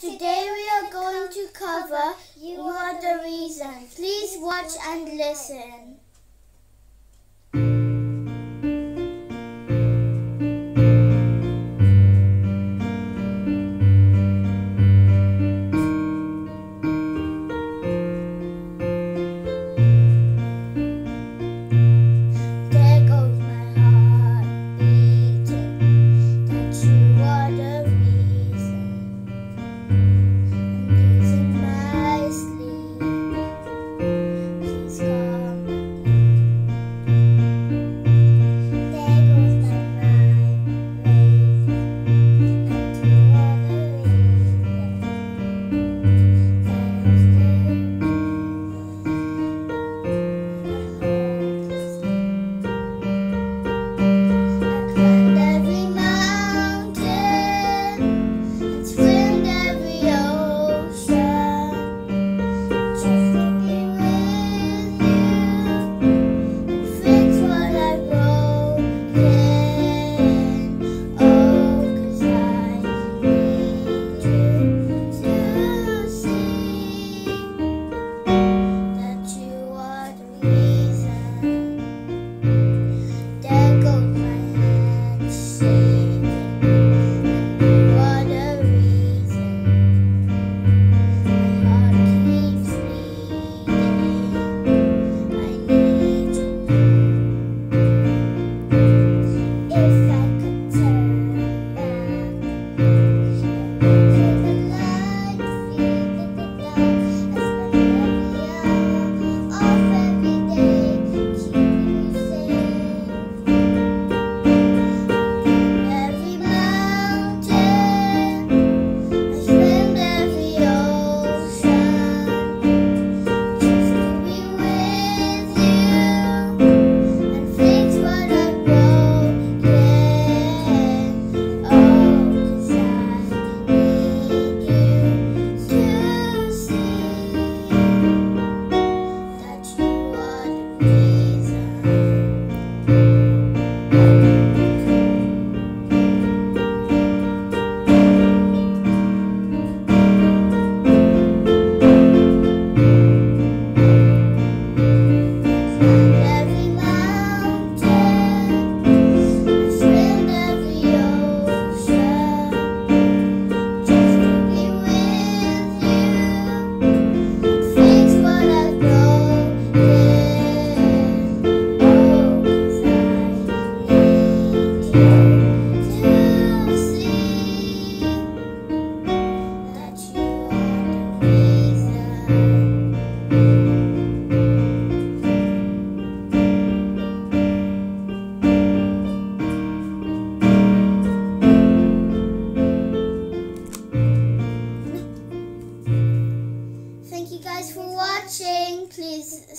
Today we are going to cover You Are the Reason. Please watch and listen.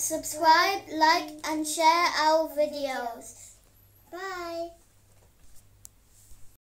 subscribe, like and share our videos. Bye.